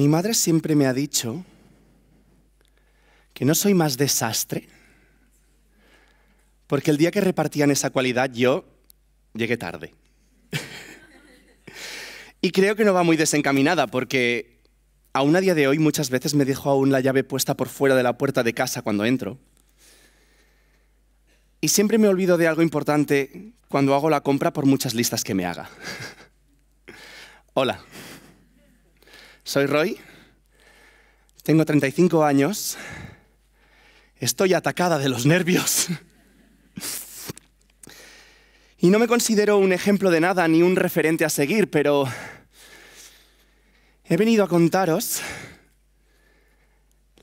Mi madre siempre me ha dicho que no soy más desastre, porque el día que repartían esa cualidad yo llegué tarde. y creo que no va muy desencaminada, porque aún a día de hoy muchas veces me dejo aún la llave puesta por fuera de la puerta de casa cuando entro. Y siempre me olvido de algo importante cuando hago la compra por muchas listas que me haga. Hola, soy Roy, tengo 35 años, estoy atacada de los nervios. Y no me considero un ejemplo de nada ni un referente a seguir, pero he venido a contaros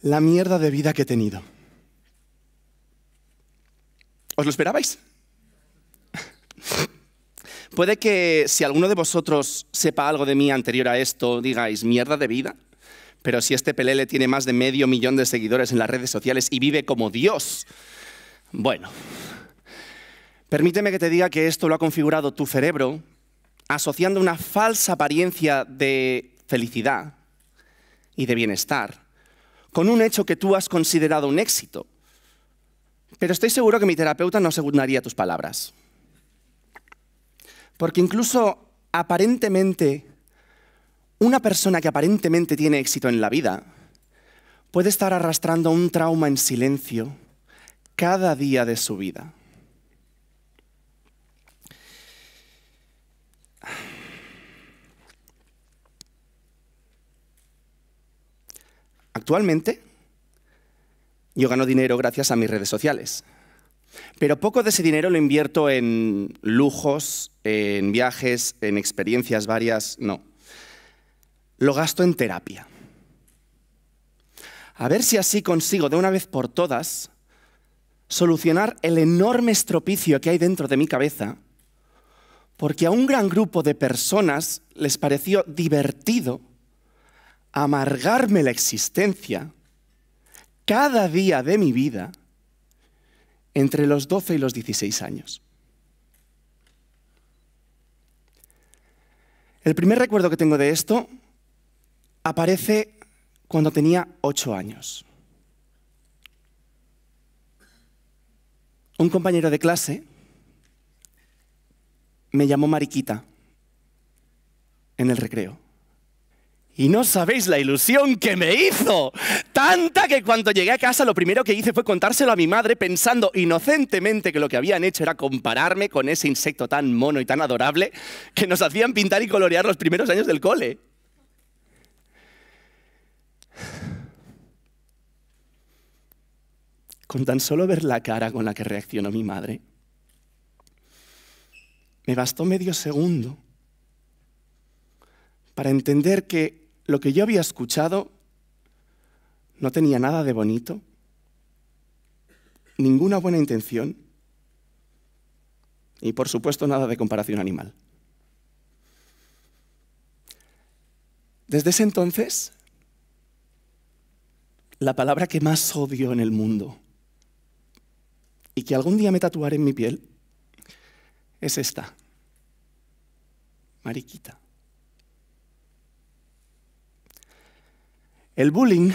la mierda de vida que he tenido. ¿Os lo esperabais? Puede que si alguno de vosotros sepa algo de mí anterior a esto, digáis, mierda de vida. Pero si este pelele tiene más de medio millón de seguidores en las redes sociales y vive como Dios, bueno, permíteme que te diga que esto lo ha configurado tu cerebro asociando una falsa apariencia de felicidad y de bienestar con un hecho que tú has considerado un éxito. Pero estoy seguro que mi terapeuta no secundaría tus palabras. Porque incluso aparentemente, una persona que aparentemente tiene éxito en la vida puede estar arrastrando un trauma en silencio cada día de su vida. Actualmente, yo gano dinero gracias a mis redes sociales. Pero poco de ese dinero lo invierto en lujos, en viajes, en experiencias varias, no. Lo gasto en terapia. A ver si así consigo de una vez por todas solucionar el enorme estropicio que hay dentro de mi cabeza, porque a un gran grupo de personas les pareció divertido amargarme la existencia cada día de mi vida entre los 12 y los 16 años. El primer recuerdo que tengo de esto aparece cuando tenía 8 años. Un compañero de clase me llamó Mariquita en el recreo. Y no sabéis la ilusión que me hizo. Tanta que cuando llegué a casa lo primero que hice fue contárselo a mi madre pensando inocentemente que lo que habían hecho era compararme con ese insecto tan mono y tan adorable que nos hacían pintar y colorear los primeros años del cole. Con tan solo ver la cara con la que reaccionó mi madre, me bastó medio segundo para entender que lo que yo había escuchado no tenía nada de bonito, ninguna buena intención y por supuesto nada de comparación animal. Desde ese entonces, la palabra que más odio en el mundo y que algún día me tatuaré en mi piel es esta, mariquita. El bullying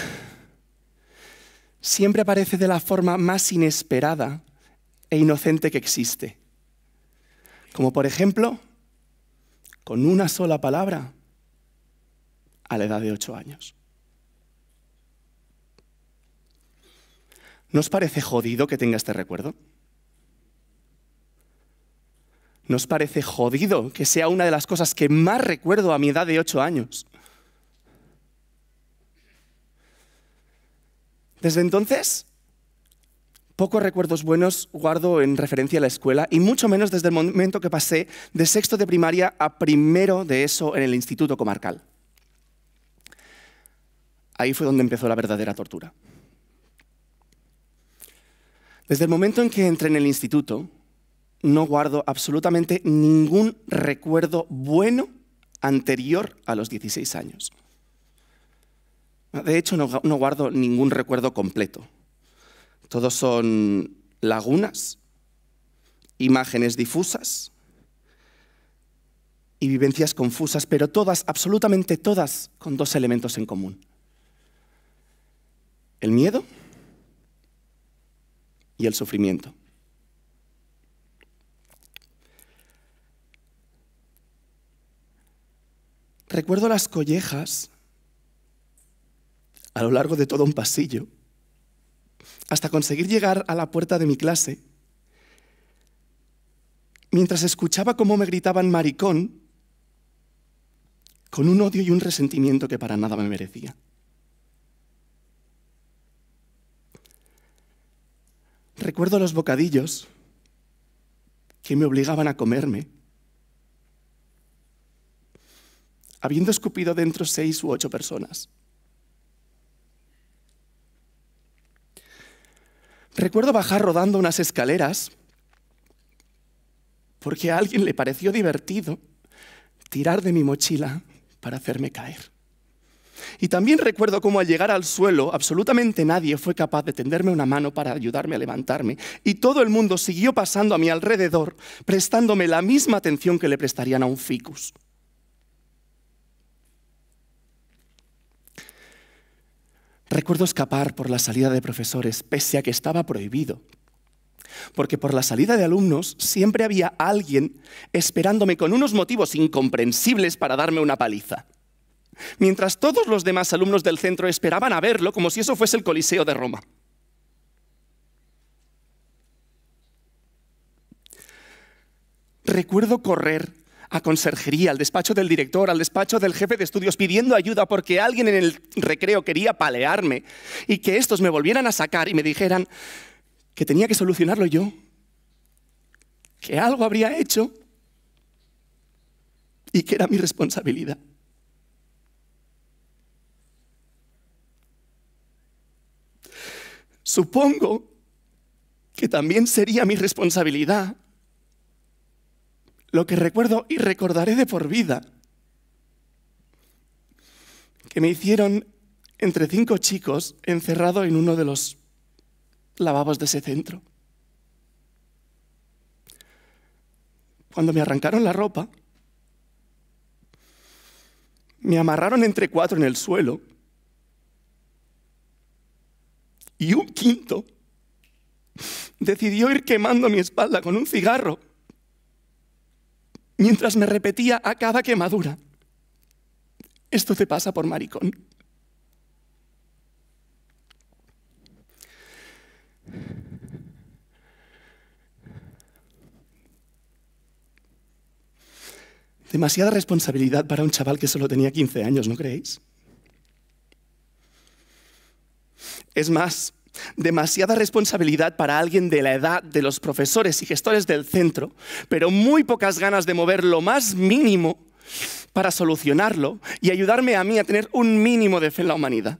siempre aparece de la forma más inesperada e inocente que existe. Como por ejemplo, con una sola palabra a la edad de ocho años. ¿No os parece jodido que tenga este recuerdo? ¿No os parece jodido que sea una de las cosas que más recuerdo a mi edad de ocho años? Desde entonces, pocos recuerdos buenos guardo en referencia a la escuela y mucho menos desde el momento que pasé de sexto de primaria a primero de eso en el instituto comarcal. Ahí fue donde empezó la verdadera tortura. Desde el momento en que entré en el instituto, no guardo absolutamente ningún recuerdo bueno anterior a los 16 años. De hecho, no, guardo ningún recuerdo completo. Todos son lagunas, imágenes difusas y vivencias confusas, pero todas, absolutamente todas, con dos elementos en común. El miedo y el sufrimiento. Recuerdo las collejas a lo largo de todo un pasillo, hasta conseguir llegar a la puerta de mi clase, mientras escuchaba cómo me gritaban maricón, con un odio y un resentimiento que para nada me merecía. Recuerdo los bocadillos que me obligaban a comerme, habiendo escupido dentro seis u ocho personas. Recuerdo bajar rodando unas escaleras porque a alguien le pareció divertido tirar de mi mochila para hacerme caer. Y también recuerdo cómo al llegar al suelo absolutamente nadie fue capaz de tenderme una mano para ayudarme a levantarme y todo el mundo siguió pasando a mi alrededor prestándome la misma atención que le prestarían a un ficus. Recuerdo escapar por la salida de profesores, pese a que estaba prohibido. Porque por la salida de alumnos siempre había alguien esperándome con unos motivos incomprensibles para darme una paliza mientras todos los demás alumnos del centro esperaban a verlo como si eso fuese el Coliseo de Roma. Recuerdo correr a conserjería, al despacho del director, al despacho del jefe de estudios, pidiendo ayuda porque alguien en el recreo quería palearme y que estos me volvieran a sacar y me dijeran que tenía que solucionarlo yo, que algo habría hecho y que era mi responsabilidad. Supongo que también sería mi responsabilidad lo que recuerdo y recordaré de por vida, que me hicieron entre cinco chicos encerrado en uno de los lavabos de ese centro. Cuando me arrancaron la ropa, me amarraron entre cuatro en el suelo y un quinto decidió ir quemando mi espalda con un cigarro mientras me repetía a cada quemadura, esto te pasa por maricón. Demasiada responsabilidad para un chaval que solo tenía 15 años, ¿no creéis? Es más, demasiada responsabilidad para alguien de la edad de los profesores y gestores del centro, pero muy pocas ganas de mover lo más mínimo para solucionarlo y ayudarme a mí a tener un mínimo de fe en la humanidad.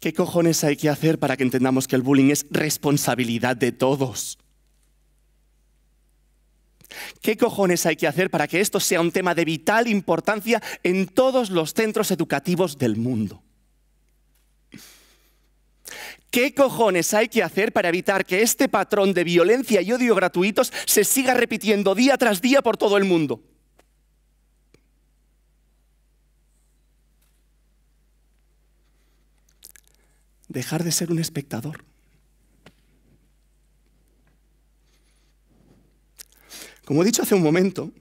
¿Qué cojones hay que hacer para que entendamos que el bullying es responsabilidad de todos? ¿Qué cojones hay que hacer para que esto sea un tema de vital importancia en todos los centros educativos del mundo? ¿Qué cojones hay que hacer para evitar que este patrón de violencia y odio gratuitos se siga repitiendo día tras día por todo el mundo? Dejar de ser un espectador. Como he dicho hace un momento,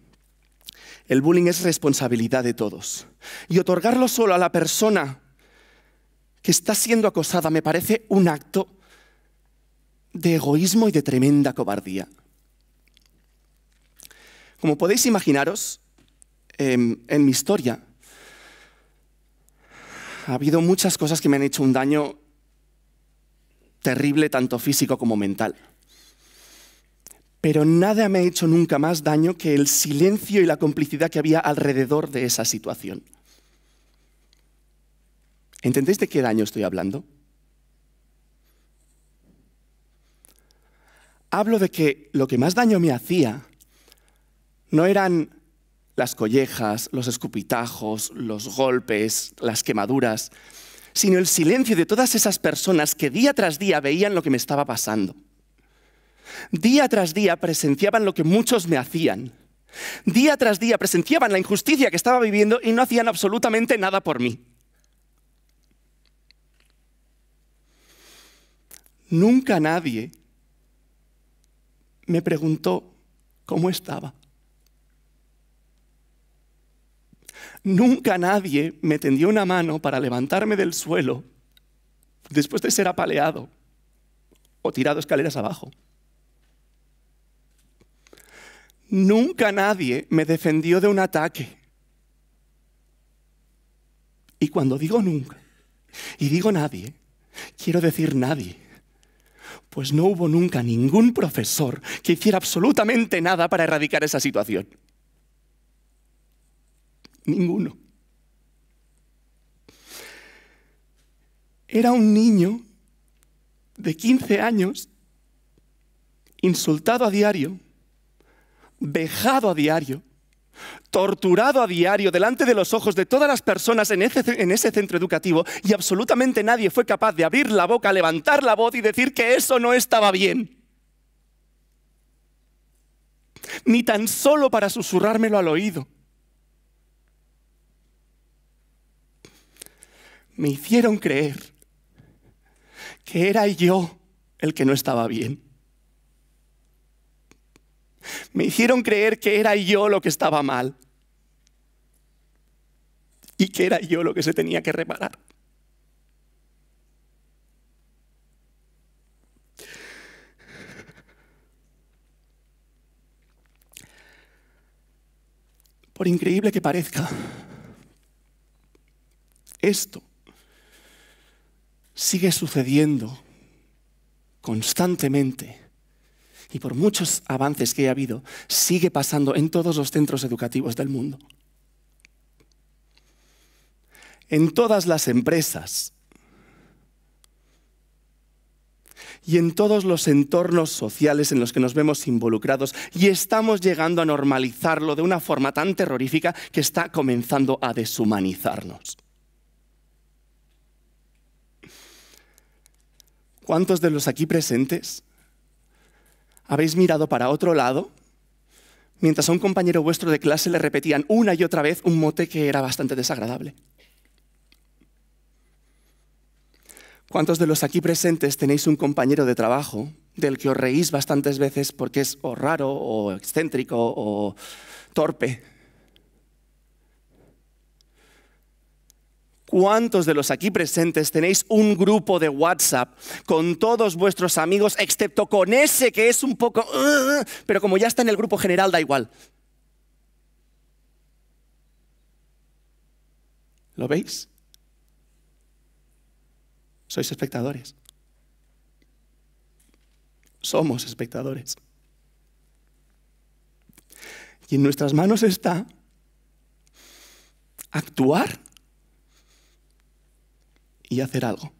el bullying es responsabilidad de todos. Y otorgarlo solo a la persona que está siendo acosada me parece un acto de egoísmo y de tremenda cobardía. Como podéis imaginaros, em, en mi historia ha habido muchas cosas que me han hecho un daño terrible, tanto físico como mental pero nada me ha hecho nunca más daño que el silencio y la complicidad que había alrededor de esa situación. ¿Entendéis de qué daño estoy hablando? Hablo de que lo que más daño me hacía no eran las collejas, los escupitajos, los golpes, las quemaduras, sino el silencio de todas esas personas que día tras día veían lo que me estaba pasando Día tras día presenciaban lo que muchos me hacían. Día tras día presenciaban la injusticia que estaba viviendo y no hacían absolutamente nada por mí. Nunca nadie me preguntó cómo estaba. Nunca nadie me tendió una mano para levantarme del suelo después de ser apaleado o tirado escaleras abajo. Nunca nadie me defendió de un ataque. Y cuando digo nunca, y digo nadie, quiero decir nadie. Pues no hubo nunca ningún profesor que hiciera absolutamente nada para erradicar esa situación. Ninguno. Era un niño de 15 años, insultado a diario, vejado a diario, torturado a diario delante de los ojos de todas las personas en ese, centro educativo y absolutamente nadie fue capaz de abrir la boca, levantar la voz y decir que eso no estaba bien. Ni tan solo para susurrármelo al oído. Me hicieron creer que era yo el que no estaba bien. Me hicieron creer que era yo lo que estaba mal y que era yo lo que se tenía que reparar. Por increíble que parezca, esto sigue sucediendo constantemente y por muchos avances que ha habido, sigue pasando en todos los centros educativos del mundo. En todas las empresas y en todos los entornos sociales en los que nos vemos involucrados y estamos llegando a normalizarlo de una forma tan terrorífica que está comenzando a deshumanizarnos. ¿Cuántos de los aquí presentes habéis mirado para otro lado mientras a un compañero vuestro de clase le repetían una y otra vez un mote que era bastante desagradable? ¿Cuántos de los aquí presentes tenéis un compañero de trabajo del que os reís bastantes veces porque es raro o excéntrico o torpe? ¿Cuántos de los aquí presentes tenéis un grupo de WhatsApp con todos vuestros amigos, excepto con ese que es un poco... Pero como ya está en el grupo general, da igual? ¿Lo veis? Sois espectadores. Somos espectadores. Y en nuestras manos está actuar y hacer algo.